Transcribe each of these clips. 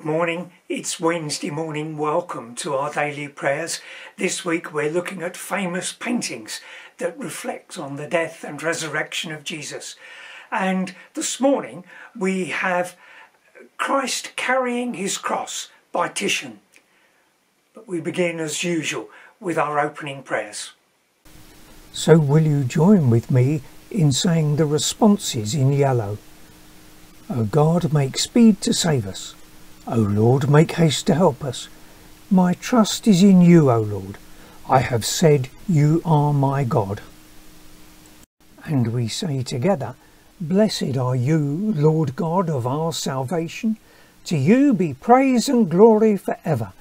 Good morning. It's Wednesday morning. Welcome to our daily prayers. This week we're looking at famous paintings that reflect on the death and resurrection of Jesus. And this morning we have Christ carrying his cross by Titian. But we begin as usual with our opening prayers. So will you join with me in saying the responses in yellow? O God, make speed to save us. O Lord, make haste to help us. My trust is in you, O Lord. I have said, You are my God. And we say together, Blessed are you, Lord God of our salvation. To you be praise and glory for ever.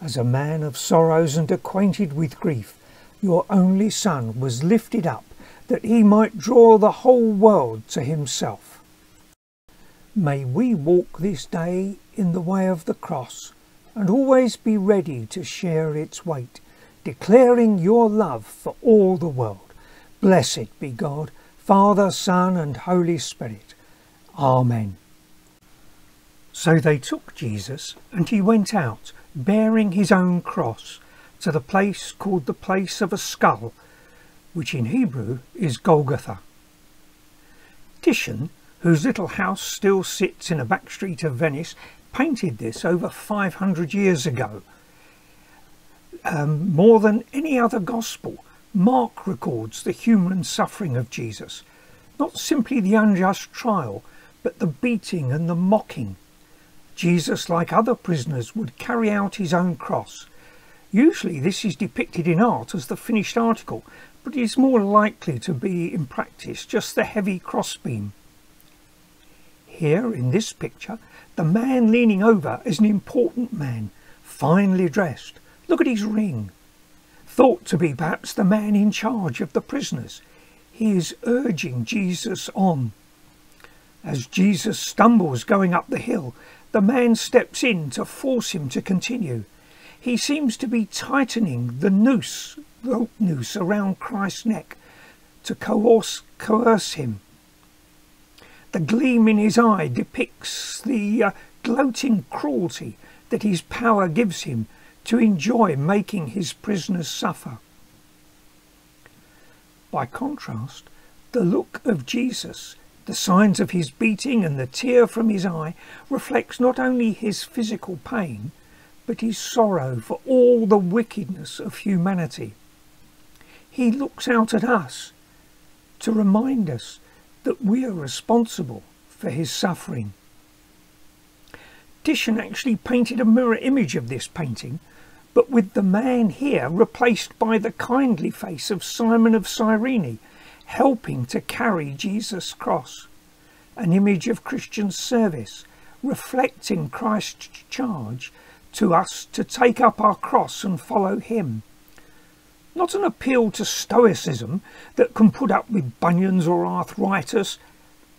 As a man of sorrows and acquainted with grief, your only Son was lifted up, that he might draw the whole world to himself. May we walk this day in the way of the cross and always be ready to share its weight, declaring your love for all the world. Blessed be God, Father, Son, and Holy Spirit. Amen. So they took Jesus, and he went out, bearing his own cross, to the place called the place of a skull, which in Hebrew is Golgotha. Titian whose little house still sits in a back street of Venice, painted this over 500 years ago. Um, more than any other gospel, Mark records the human suffering of Jesus, not simply the unjust trial, but the beating and the mocking. Jesus, like other prisoners, would carry out his own cross. Usually this is depicted in art as the finished article, but it is more likely to be in practice just the heavy crossbeam. Here in this picture, the man leaning over is an important man, finely dressed. Look at his ring. Thought to be perhaps the man in charge of the prisoners. He is urging Jesus on. As Jesus stumbles going up the hill, the man steps in to force him to continue. He seems to be tightening the noose, rope noose around Christ's neck to coerce, coerce him. The gleam in his eye depicts the uh, gloating cruelty that his power gives him to enjoy making his prisoners suffer. By contrast, the look of Jesus, the signs of his beating and the tear from his eye reflects not only his physical pain, but his sorrow for all the wickedness of humanity. He looks out at us to remind us that we are responsible for his suffering. Titian actually painted a mirror image of this painting, but with the man here replaced by the kindly face of Simon of Cyrene, helping to carry Jesus' cross, an image of Christian service, reflecting Christ's charge to us to take up our cross and follow him not an appeal to stoicism that can put up with bunions or arthritis,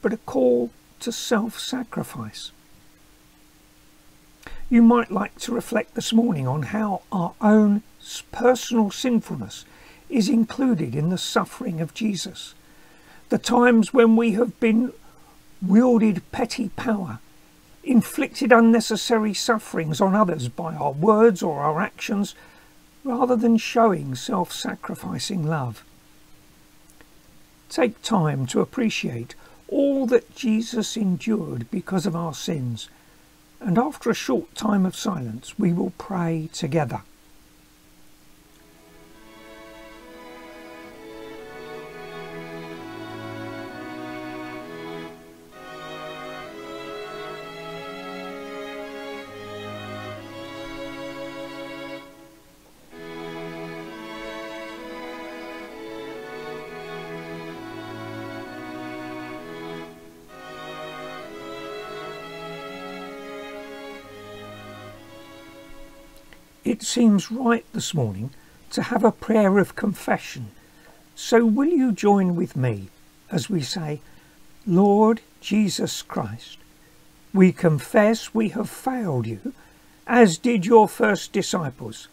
but a call to self-sacrifice. You might like to reflect this morning on how our own personal sinfulness is included in the suffering of Jesus. The times when we have been wielded petty power, inflicted unnecessary sufferings on others by our words or our actions, rather than showing self-sacrificing love. Take time to appreciate all that Jesus endured because of our sins, and after a short time of silence we will pray together. It seems right this morning to have a prayer of confession. So will you join with me as we say, Lord Jesus Christ, we confess we have failed you, as did your first disciples.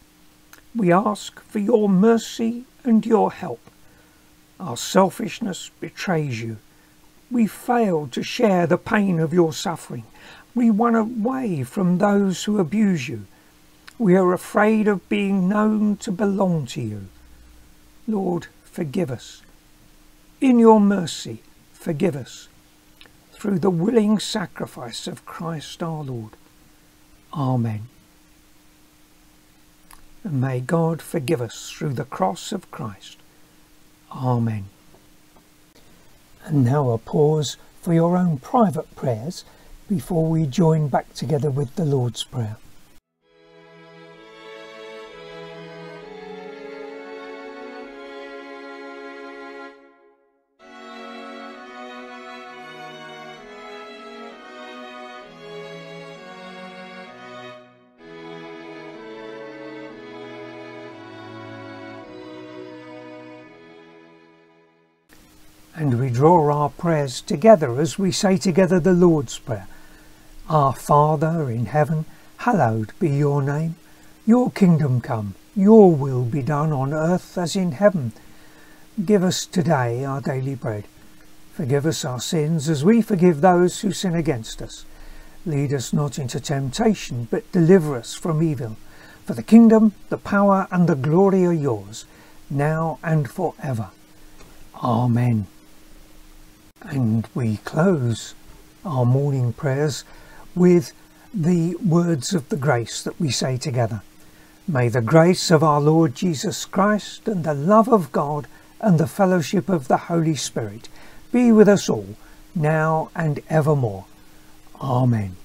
We ask for your mercy and your help. Our selfishness betrays you. We failed to share the pain of your suffering. We run away from those who abuse you. We are afraid of being known to belong to you. Lord, forgive us. In your mercy, forgive us. Through the willing sacrifice of Christ our Lord. Amen. And may God forgive us through the cross of Christ. Amen. And now a pause for your own private prayers before we join back together with the Lord's Prayer. And we draw our prayers together as we say together the Lord's Prayer. Our Father in heaven, hallowed be your name. Your kingdom come, your will be done on earth as in heaven. Give us today our daily bread. Forgive us our sins as we forgive those who sin against us. Lead us not into temptation, but deliver us from evil. For the kingdom, the power, and the glory are yours, now and for ever. Amen. And we close our morning prayers with the words of the grace that we say together. May the grace of our Lord Jesus Christ and the love of God and the fellowship of the Holy Spirit be with us all, now and evermore. Amen.